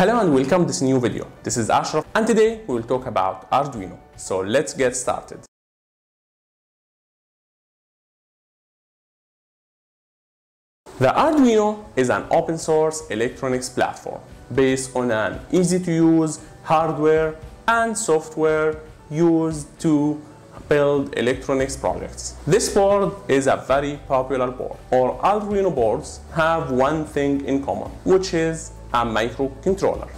Hello and welcome to this new video. This is Ashraf and today we will talk about Arduino. So let's get started. The Arduino is an open source electronics platform based on an easy to use hardware and software used to build electronics projects. This board is a very popular board. All Arduino boards have one thing in common, which is a microcontroller.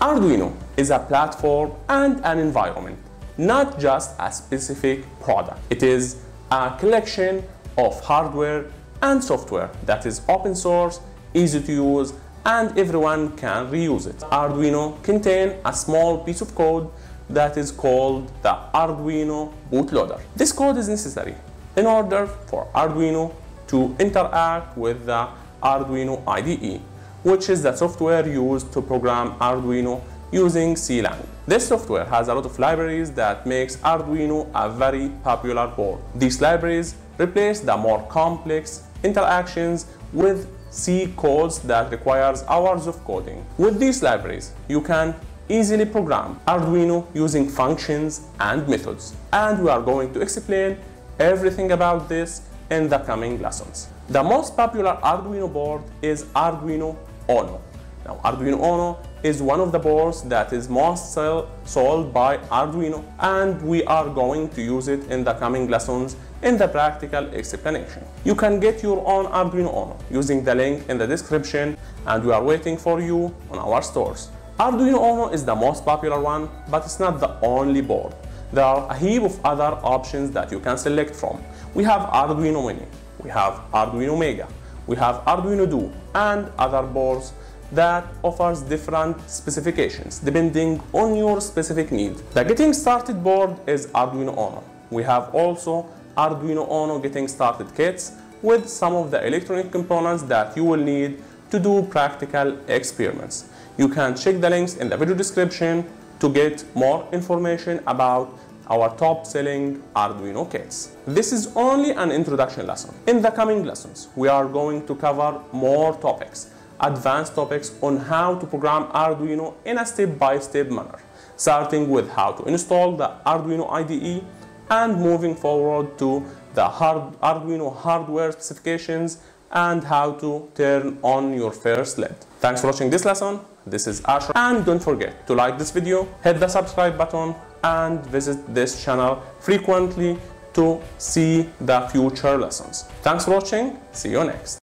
Arduino is a platform and an environment, not just a specific product. It is a collection of hardware and software that is open source, easy to use, and everyone can reuse it. Arduino contains a small piece of code that is called the Arduino bootloader. This code is necessary in order for Arduino to interact with the Arduino IDE, which is the software used to program Arduino using C-Lang. This software has a lot of libraries that makes Arduino a very popular board. These libraries replace the more complex interactions with C codes that requires hours of coding. With these libraries, you can easily program Arduino using functions and methods. And we are going to explain everything about this in the coming lessons. The most popular Arduino board is Arduino Uno. Now Arduino Uno is one of the boards that is most sell, sold by Arduino and we are going to use it in the coming lessons in the practical explanation. You can get your own Arduino Uno using the link in the description and we are waiting for you on our stores. Arduino Uno is the most popular one, but it's not the only board. There are a heap of other options that you can select from. We have Arduino Mini, we have Arduino Mega, we have Arduino Duo, and other boards that offers different specifications depending on your specific need. The getting started board is Arduino Uno. We have also Arduino Uno getting started kits with some of the electronic components that you will need to do practical experiments. You can check the links in the video description to get more information about our top selling Arduino kits. This is only an introduction lesson. In the coming lessons, we are going to cover more topics, advanced topics on how to program Arduino in a step-by-step -step manner, starting with how to install the Arduino IDE and moving forward to the hard Arduino hardware specifications and how to turn on your first LED. Thanks for watching this lesson. This is Ashraf. And don't forget to like this video, hit the subscribe button, and visit this channel frequently to see the future lessons. Thanks for watching. See you next.